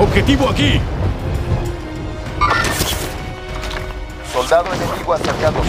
¡Objetivo aquí! Soldado enemigo acercándose.